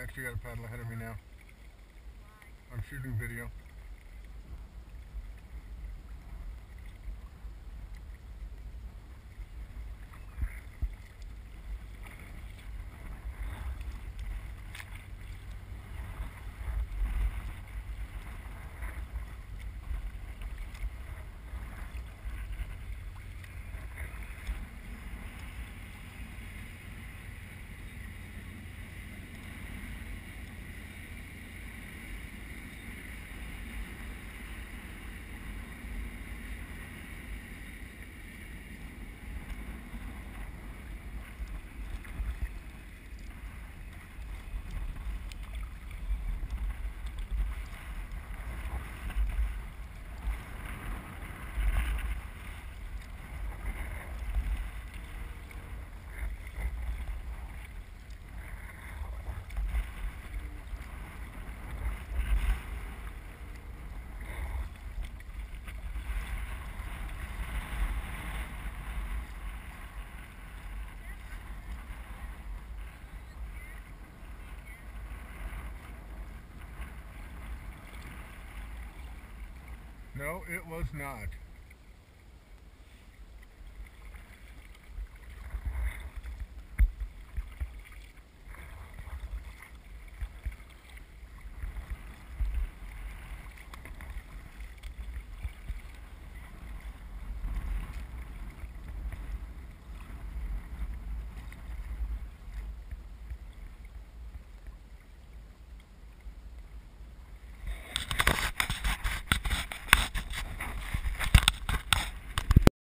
I actually got a paddle ahead of me now. I'm shooting video. No, it was not.